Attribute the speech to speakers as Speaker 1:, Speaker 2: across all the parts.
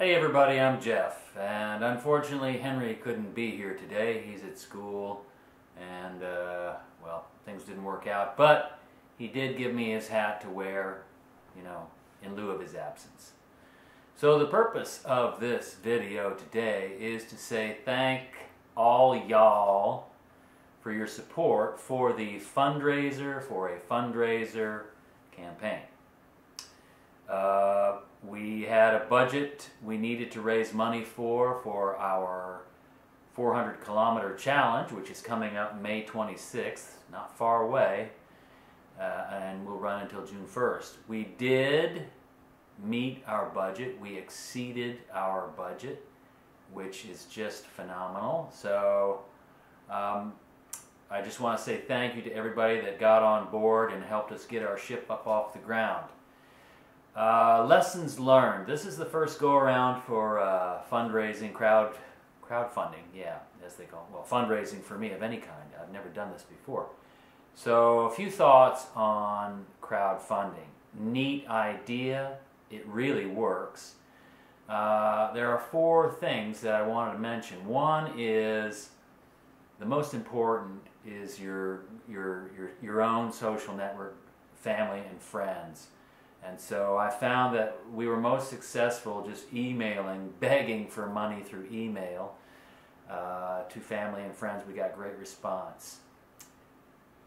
Speaker 1: Hey everybody, I'm Jeff, and unfortunately Henry couldn't be here today. He's at school, and uh, well, things didn't work out, but he did give me his hat to wear, you know, in lieu of his absence. So the purpose of this video today is to say thank all y'all for your support for the fundraiser for a fundraiser campaign. Uh, budget we needed to raise money for for our 400 kilometer challenge, which is coming up May 26th, not far away, uh, and will run until June 1st. We did meet our budget. We exceeded our budget, which is just phenomenal. So um, I just want to say thank you to everybody that got on board and helped us get our ship up off the ground. Uh, lessons learned. This is the first go around for uh, fundraising, crowd, crowdfunding, yeah, as they call it. Well, fundraising for me of any kind. I've never done this before. So, a few thoughts on crowdfunding. Neat idea. It really works. Uh, there are four things that I wanted to mention. One is the most important is your your your your own social network, family and friends. And so I found that we were most successful just emailing, begging for money through email uh, to family and friends. We got great response.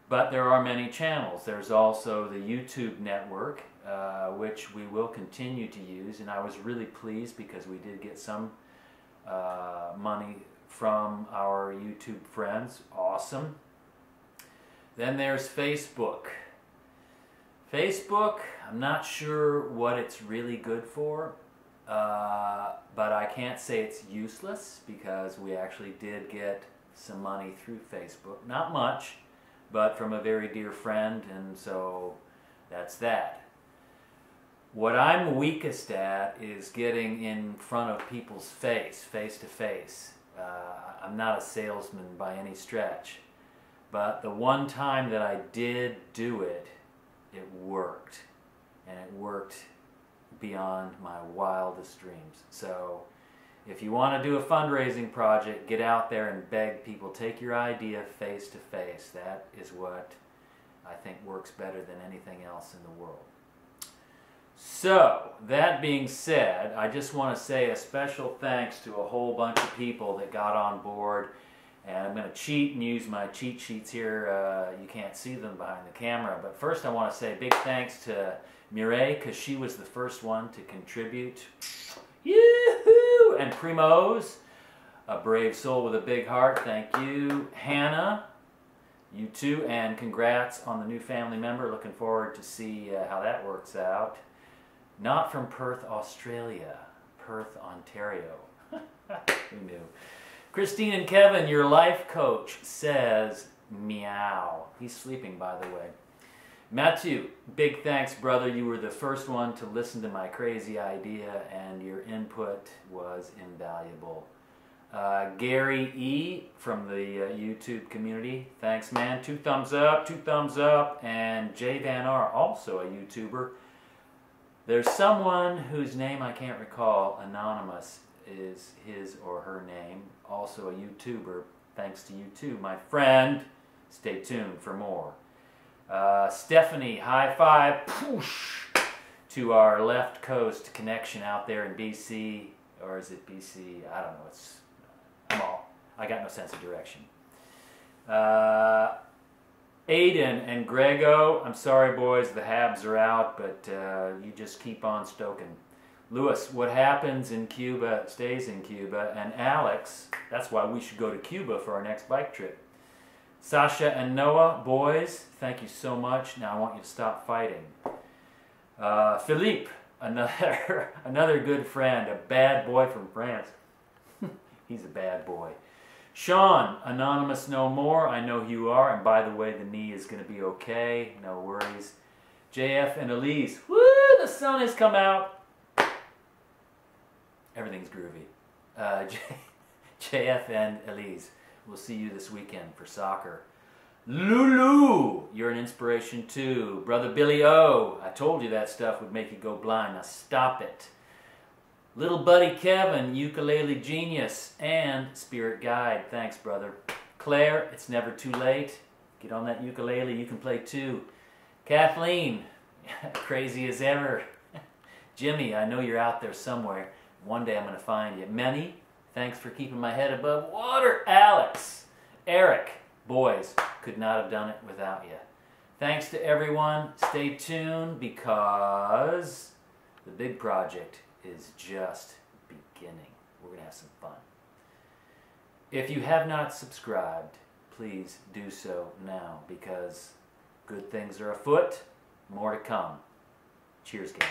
Speaker 1: But there are many channels. There's also the YouTube network, uh, which we will continue to use. And I was really pleased because we did get some uh, money from our YouTube friends. Awesome. Then there's Facebook. Facebook, I'm not sure what it's really good for, uh, but I can't say it's useless because we actually did get some money through Facebook. Not much, but from a very dear friend, and so that's that. What I'm weakest at is getting in front of people's face, face to face. Uh, I'm not a salesman by any stretch, but the one time that I did do it, it worked. And it worked beyond my wildest dreams. So if you want to do a fundraising project, get out there and beg people. Take your idea face to face. That is what I think works better than anything else in the world. So, that being said, I just want to say a special thanks to a whole bunch of people that got on board and I'm going to cheat and use my cheat sheets here. Uh, you can't see them behind the camera. But first I want to say big thanks to Mireille because she was the first one to contribute. Yoo-hoo! And Primos, a brave soul with a big heart. Thank you. Hannah, you too. And congrats on the new family member. Looking forward to see uh, how that works out. Not from Perth, Australia. Perth, Ontario. Who knew? Christine and Kevin, your life coach, says meow. He's sleeping, by the way. Matthew, big thanks, brother. You were the first one to listen to my crazy idea, and your input was invaluable. Uh, Gary E. from the uh, YouTube community, thanks, man. Two thumbs up, two thumbs up. And Jay Van R., also a YouTuber. There's someone whose name I can't recall, anonymous, is his or her name, also a YouTuber. Thanks to you too, my friend. Stay tuned for more. Uh, Stephanie, high five poosh, to our left coast connection out there in BC, or is it BC? I don't know. It's I'm all. I got no sense of direction. Uh, Aiden and Grego, I'm sorry, boys, the Habs are out, but uh, you just keep on stoking. Lewis, what happens in Cuba stays in Cuba. And Alex, that's why we should go to Cuba for our next bike trip. Sasha and Noah, boys, thank you so much. Now I want you to stop fighting. Uh, Philippe, another, another good friend, a bad boy from France. He's a bad boy. Sean, Anonymous No More, I know who you are. And by the way, the knee is going to be okay. No worries. JF and Elise, woo, the sun has come out everything's groovy. Uh, J- JF and Elise, we'll see you this weekend for soccer. Lulu, you're an inspiration too. Brother Billy O, I told you that stuff would make you go blind. Now stop it. Little buddy Kevin, ukulele genius, and spirit guide. Thanks, brother. Claire, it's never too late. Get on that ukulele, you can play too. Kathleen, crazy as ever. Jimmy, I know you're out there somewhere. One day I'm going to find you. Many, thanks for keeping my head above water. Alex, Eric, boys, could not have done it without you. Thanks to everyone. Stay tuned because the big project is just beginning. We're going to have some fun. If you have not subscribed, please do so now because good things are afoot. More to come. Cheers, gang.